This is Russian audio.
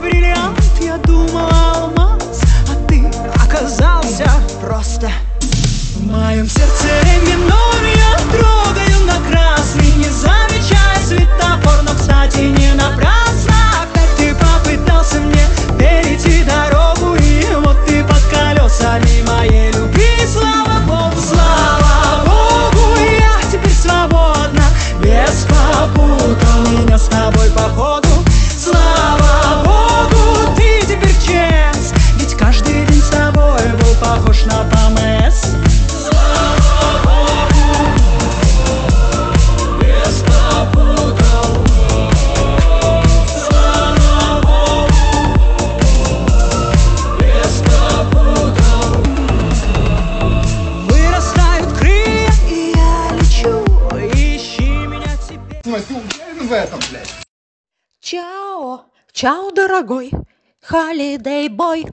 бриллиант, я думал алмаз, а ты оказался просто в моем сердце. похож на помес Ты уверен в этом, блядь? Чао, чао, дорогой, холидей бой.